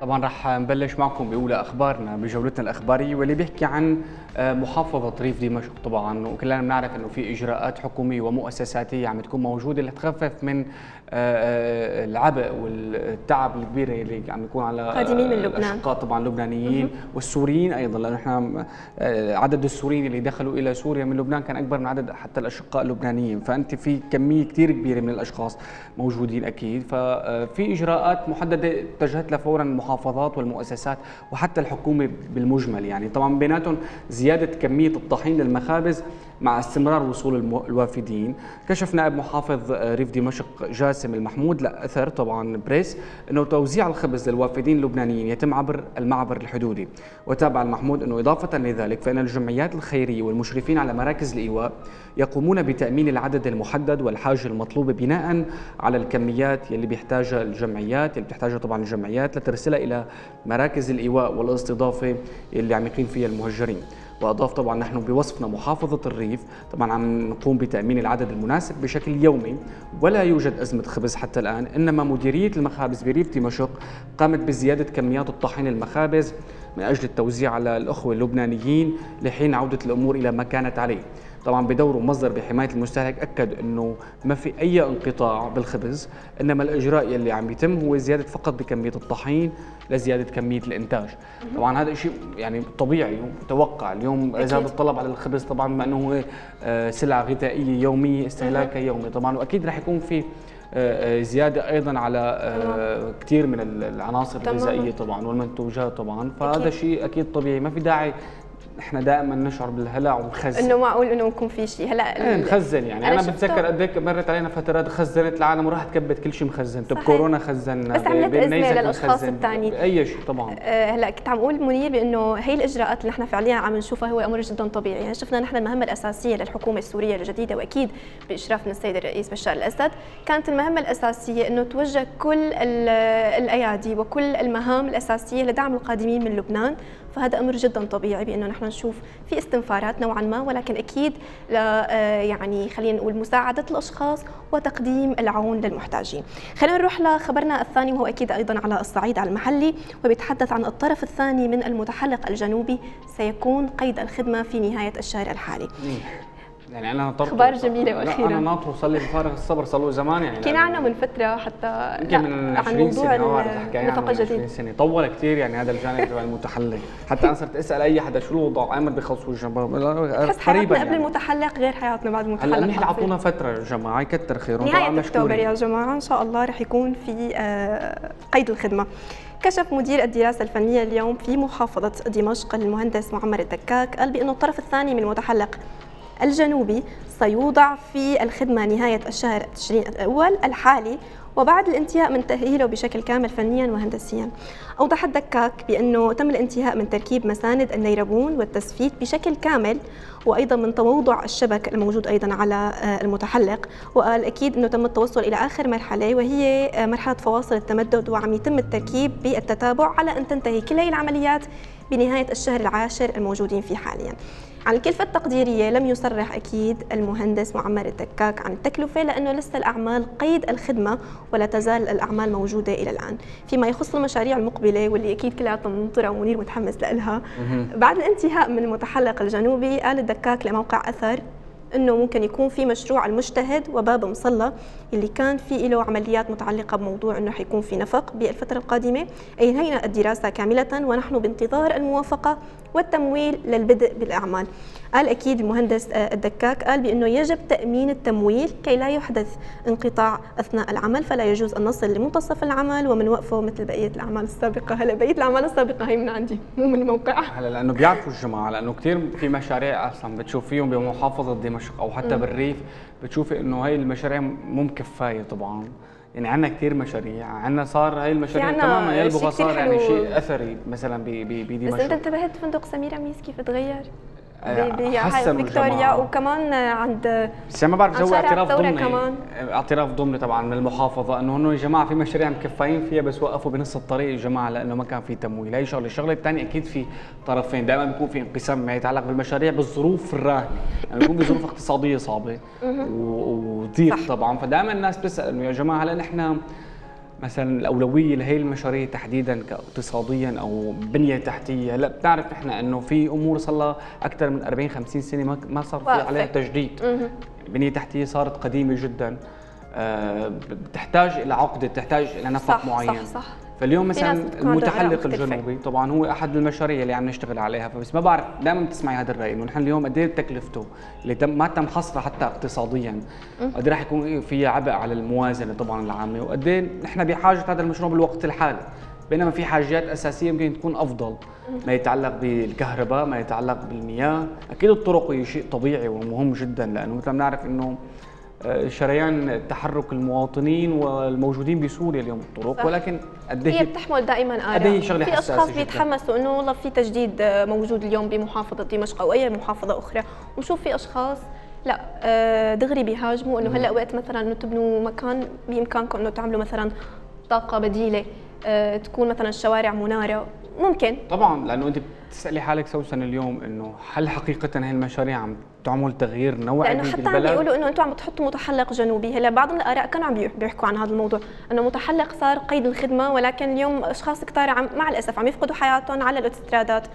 طبعا رح نبلش معكم بأولى أخبارنا بجولتنا الأخبارية واللي بيحكي عن آه، محافظة ريف دمشق طبعا. وكلنا بنعرف إنه في إجراءات حكومية ومؤسساتية عم تكون موجودة لتخفف من آه، آه، العبء والتعب الكبير اللي عم يكون على قادمين من لبنان. الأشقاء طبعا اللبنانيين والسوريين أيضا لأنه إحنا عدد السوريين اللي دخلوا إلى سوريا من لبنان كان أكبر من عدد حتى الأشقاء اللبنانيين. فأنت في كمية كثير كبيرة من الأشخاص موجودين أكيد. ففي إجراءات محددة اتجهت لها فورا المحافظات والمؤسسات وحتى الحكومة بالمجمل يعني. طبعا بيناتهم زيادة كمية الطحين للمخابز مع استمرار وصول الوافدين. كشف نائب محافظ ريف دمشق جاسم المحمود لأثر طبعا بريس إنه توزيع الخبز للوافدين اللبنانيين يتم عبر المعبر الحدودي. وتابع المحمود إنه إضافة لذلك فإن الجمعيات الخيرية والمشرفين على مراكز الإيواء يقومون بتأمين العدد المحدد والحاجة المطلوبه بناء على الكميات يلي بيحتاجها الجمعيات اللي بتحتاجها طبعا الجمعيات لترسلها إلى مراكز الإيواء والاستضافة اللي عم يقيم فيها المهجرين. وأضاف طبعا نحن بوصفنا محافظة الريف طبعا عم نقوم بتأمين العدد المناسب بشكل يومي ولا يوجد أزمة خبز حتى الآن إنما مديرية المخابز بريف دمشق قامت بزيادة كميات الطحين المخابز من أجل التوزيع على الأخوة اللبنانيين لحين عودة الأمور إلى ما كانت عليه. طبعا بدوره مصدر بحماية المستهلك أكد إنه ما في أي انقطاع بالخبز إنما الإجراء يلي عم يتم هو زيادة فقط بكمية الطحين لزيادة كمية الإنتاج. طبعا هذا شيء يعني طبيعي ومتوقع. اليوم زاد الطلب على الخبز طبعا بما إنه هو آه، سلعة غذائية يومية استهلاكها يومي. طبعا وأكيد رح يكون في زيادة أيضا على كثير من العناصر الغذائية طبعا والمنتوجات طبعا فهذا شيء أكيد طبيعي. ما في داعي إحنا دائما نشعر بالهلع ونخزن إنه معقول إنه يكون في شيء. هلأ إيه نخزن يعني. أنا, أنا بتذكر قد إيه مرت علينا فترات خزنت العالم وراحت كبت كل شيء مخزن. طب كورونا خزنا بس عملت إزمة للأشخاص الثانيين أي شيء طبعا. أه هلأ كنت عم أقول منير بإنه هي الإجراءات اللي نحن فعليا عم نشوفها هو أمر جدا طبيعي. يعني شفنا نحن المهمة الأساسية للحكومة السورية الجديدة وأكيد بإشراف من السيد الرئيس بشار الأسد كانت المهمة الأساسية إنه توجه كل الأيادي وكل المهام الأساسية لدعم القادمين من لبنان. فهذا أمر جدا طبيعي بأنه نحن نشوف في استنفارات نوعا ما ولكن أكيد آه، يعني خلينا نقول مساعدة الأشخاص وتقديم العون للمحتاجين. خلينا نروح لخبرنا الثاني وهو أكيد أيضا على الصعيد المحلي وبيتحدث عن الطرف الثاني من المتحلق الجنوبي سيكون قيد الخدمة في نهاية الشهر الحالي. يعني أنا ناطر أخبار جميله وأخيرا أنا ناطر صار لي بفارغ الصبر صار له زمان يعني حكينا عنه من فترة حتى يمكن من 20 سنة النفقه الجديده 20 سنة. طول كثير يعني هذا الجانب تبع المتحلق. حتى أنا صرت اسال أي حدا شو الوضع؟ ايمر بخلصوا الجماعة. تحس حياتنا قبل يعني. المتحلق غير حياتنا بعد المتحلق هلأ منيح اعطونا فترة يا جماعة يكثر خيرهم. نهاية أكتوبر يا جماعة إن شاء الله رح يكون في آه، قيد الخدمة. كشف مدير الدراسة الفنية اليوم في محافظة دمشق المهندس معمر الدكاك قال بأنه الطرف الثاني من المتحلق. الجنوبي سيوضع في الخدمة نهاية الشهر تشرين الأول الحالي وبعد الانتهاء من تأهيله بشكل كامل فنيا وهندسيا. أوضح الدكاك بأنه تم الانتهاء من تركيب مساند النيربون والتسفيت بشكل كامل وأيضا من تموضع الشبك الموجود أيضا على آه، المتحلق. وقال أكيد أنه تم التوصل إلى آخر مرحلة وهي مرحلة فواصل التمدد وعم يتم التركيب بالتتابع على أن تنتهي كل هي العمليات بنهاية الشهر العاشر الموجودين فيه حاليا. عن الكلفة التقديرية لم يصرح أكيد المهندس معمر الدكاك عن التكلفة لأنه لسه الأعمال قيد الخدمة ولا تزال الأعمال موجودة إلى الآن. فيما يخص المشاريع المقبلة واللي أكيد كلها ننطرها ومنير متحمس لها بعد الانتهاء من المتحلق الجنوبي قال الدكاك لموقع أثر إنه ممكن يكون في مشروع المجتهد وباب مصلى اللي كان في له عمليات متعلقة بموضوع إنه حيكون في نفق بالفترة القادمة. أي هينا الدراسة كاملة ونحن بانتظار الموافقة والتمويل للبدء بالأعمال. قال أكيد المهندس آه، الدكاك قال بأنه يجب تأمين التمويل كي لا يحدث انقطاع أثناء العمل فلا يجوز أن نصل لمنتصف العمل ومن وقفه مثل بقية الأعمال السابقة. هلا بقية الأعمال السابقة هي من عندي مو من الموقع. هلا لأنه بيعرفوا الجماعة لأنه كثير في مشاريع أصلا بتشوف فيهم بمحافظة دمشق أو حتى م. بالريف بتشوفي إنه هي المشاريع مو مكفاية طبعا. يعني عندنا كثير مشاريع عندنا صار هاي المشاريع تماما يلبغى صار يعني شيء أثري مثلا بدمشق بس أنت انتبهت فندق سميره ميس كيف تغير؟ فيكتوريا وكمان عند بس ما بعرف جو اعتراف ضمني. كمان. اعتراف ضمني طبعا من المحافظة إنه هن يا جماعة في مشاريع مكفاين فيها بس وقفوا بنص الطريق يا جماعة لأنه ما كان في تمويل. هي شغلة. الشغلة الثانية أكيد في طرفين. دائما بيكون في انقسام ما يتعلق بالمشاريع بالظروف الراهنة. يعني بيكون بظروف اقتصادية صعبة وضيق طبعا. فدائما الناس بتسأل إنه يا جماعة هلأ نحن مثلا الأولوية لهي المشاريع تحديدا كاقتصاديا أو بنية تحتية. هلا بتعرف إحنا إنه في أمور صار لها أكثر من 40 50 سنة ما صار في عليها تجديد. بنية تحتية صارت قديمة جدا. أه بتحتاج إلى عقده بتحتاج إلى نفق صح معين. صح صح. فاليوم مثلا المتحلق الجنوبي طبعا هو أحد المشاريع اللي عم نشتغل عليها فبس ما بعرف دائما بتسمعي هذا الرأي إنه نحن اليوم قد إيه تكلفته اللي تم ما تم حصرها حتى اقتصاديا. قد راح يكون فيها عبء على الموازنة طبعا العامة وقد إيه نحن بحاجة هذا المشروع بالوقت الحالي. بينما في حاجات أساسية يمكن تكون أفضل. ما يتعلق بالكهرباء ما يتعلق بالمياه. أكيد الطرق هي شيء طبيعي ومهم جدا لأنه مثل ما بنعرف إنه شريان تحرك المواطنين والموجودين بسوريا اليوم الطرق. ولكن قد هي بتحمل دائما آراء. شغلة في أشخاص بيتحمسوا إنه والله في تجديد آه، موجود اليوم بمحافظة دمشق أو أي محافظة أخرى. ونشوف في أشخاص لا آه، دغري بيهاجموا إنه هلأ وقت مثلا إنه تبنوا مكان بإمكانكم إنه تعملوا مثلا طاقة بديلة تكون مثلا الشوارع منارة. ممكن. طبعا لأنه أنت بتسالي حالك سوسن اليوم إنه هل حقيقة هي المشاريع عم تعمل تغيير نوعي لأنه حتى عم بيقولوا إنه أنتم عم تحطوا متحلق جنوبي. هلأ بعض من الآراء كانوا عم بيحكوا عن هذا الموضوع. إنه متحلق صار قيد الخدمة ولكن اليوم أشخاص كثار عم مع الأسف عم يفقدوا حياتهم على الاوتوسترادات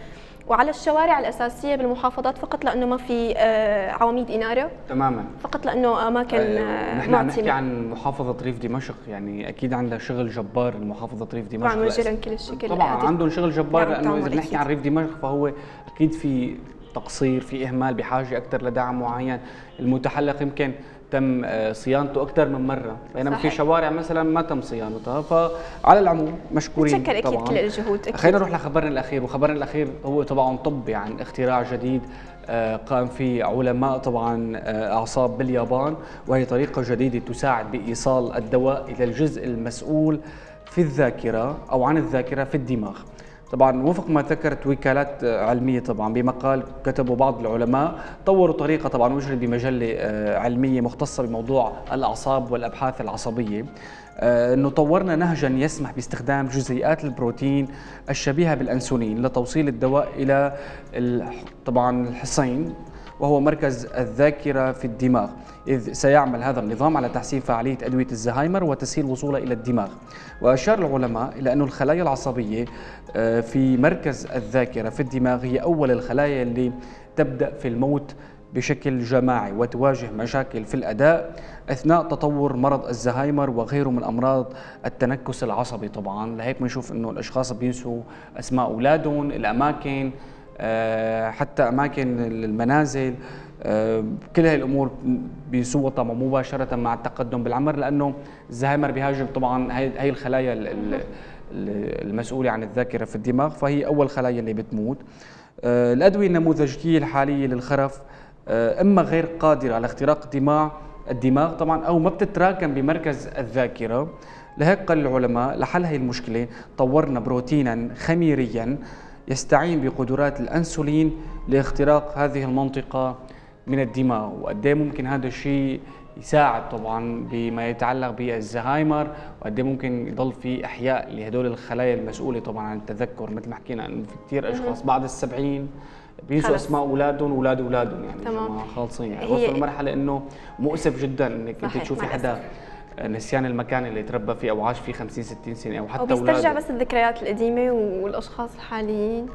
وعلى الشوارع الأساسية بالمحافظات فقط لأنه ما في آه، عواميد إنارة. تماما. فقط لأنه اماكن آه نحن عم نحكي عن محافظة ريف دمشق يعني أكيد عندها شغل جبار محافظه ريف دمشق. طبعا كل الشكل طبعا عندهم شغل جبار لأنه إذا بنحكي عن ريف دمشق فهو أكيد في تقصير في إهمال بحاجة أكثر لدعم معين. المتحلق يمكن تم آه، صيانته أكثر من مرة. بينما في شوارع مثلا ما تم صيانتها. فعلى العموم مشكورين طبعا أكيد كل الجهود خلينا نروح لخبرنا الأخير. وخبرنا الأخير هو طبعا طبي عن اختراع جديد آه، قام فيه علماء طبعا آه، أعصاب باليابان وهي طريقة جديدة تساعد بإيصال الدواء إلى الجزء المسؤول في الذاكرة أو عن الذاكرة في الدماغ. طبعا وفق ما ذكرت وكالات علمية طبعا بمقال كتبه بعض العلماء طوروا طريقة طبعا وجدت بمجلة آه، علمية مختصة بموضوع الأعصاب والأبحاث العصبية. آه، إنه طورنا نهجا يسمح باستخدام جزيئات البروتين الشبيهة بالأنسولين لتوصيل الدواء إلى طبعا الحصين. وهو مركز الذاكرة في الدماغ. إذ سيعمل هذا النظام على تحسين فعالية أدوية الزهايمر وتسهيل وصولها إلى الدماغ. وأشار العلماء إلى أن الخلايا العصبية آه، في مركز الذاكرة في الدماغ هي أول الخلايا اللي تبدأ في الموت بشكل جماعي وتواجه مشاكل في الأداء أثناء تطور مرض الزهايمر وغيره من أمراض التنكس العصبي طبعا. لهيك بنشوف أنه الأشخاص بينسوا أسماء أولادهم الأماكن حتى أماكن المنازل آه، كل هاي الأمور طبعا مباشرة مع التقدم بالعمر لأنه الزهايمر بيهاجم طبعا هي الخلايا المسؤولة عن الذاكرة في الدماغ فهي أول خلايا اللي بتموت. آه، الأدوية النموذجية الحالية للخرف آه، إما غير قادرة على اختراق دماغ الدماغ طبعا أو ما بتتراكم بمركز الذاكرة. لهيك قال العلماء لحل هي المشكلة طورنا بروتينا خميريا يستعين بقدرات الأنسولين لاختراق هذه المنطقة من الدماغ وقد إيه ممكن هذا الشيء يساعد طبعا بما يتعلق بالزهايمر؟ وقد إيه ممكن يضل في إحياء لهدول الخلايا المسؤولة طبعا عن التذكر؟ مثل ما حكينا إنه في كثير أشخاص بعد السبعين بينسوا أسماء أولادهم واولاد أولادهم يعني تمام. خالصين. يعني وصلوا لمرحلة إنه مؤسف جدا إنك أنت تشوفي حدا. نسيان المكان اللي تربى فيه أو عاش فيه 50 60 سنة أو حتى اولاده بيسترجع بس الذكريات القديمة والأشخاص الحاليين.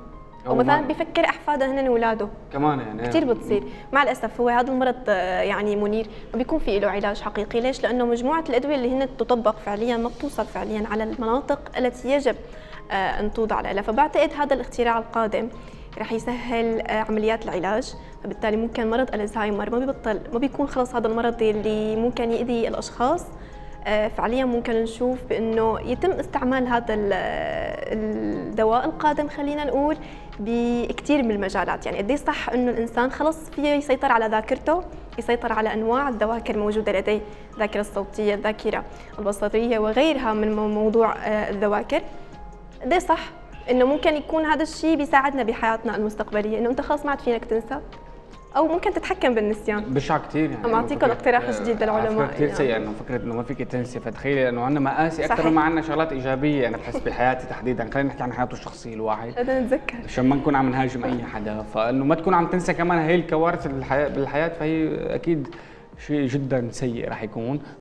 أو مثلا بفكر أحفاده هن اولاده كمان يعني. كثير بتصير. مع الأسف هو هذا المرض آه، يعني منير. ما بيكون في له علاج حقيقي. ليش؟ لأنه مجموعة الأدوية اللي هن تطبق فعليا ما بتوصل فعليا على المناطق التي يجب آه، أن توضع لها فبعتقد هذا الاختراع القادم رح يسهل آه، عمليات العلاج. فبالتالي ممكن مرض الزهايمر ما بيبطل ما بيكون خلص هذا المرض اللي ممكن يؤذي الأشخاص. آه، فعليا ممكن نشوف بأنه يتم استعمال هذا الدواء القادم خلينا نقول بكثير من المجالات. يعني قد صح إنه الإنسان خلص فيه يسيطر على ذاكرته يسيطر على أنواع الذواكر الموجوده لديه الذاكرة الصوتية الذاكرة البصرية وغيرها من موضوع الذواكر. قد صح إنه ممكن يكون هذا الشيء بيساعدنا بحياتنا المستقبلية. إنه أنت خلص ما عاد فينك تنسى. أو ممكن تتحكم بالنسيان. بشع كثير يعني. عم اعطيكم اقتراح جديد للعلماء؟ كثير سيء يعني. إنه فكرة إنه ما فيك تنسي. فتخيلي إنه عندنا مآسي أكثر ما عندنا شغلات إيجابية. أنا بحس بحياتي تحديدا. خلينا نحكي عن حياته الشخصية الواحد. هذا نتذكر. عشان ما نكون عم نهاجم أي حدا. فإنه ما تكون عم تنسى كمان هي الكوارث بالحياة, بالحياة. فهي أكيد شيء جدا سيء راح يكون.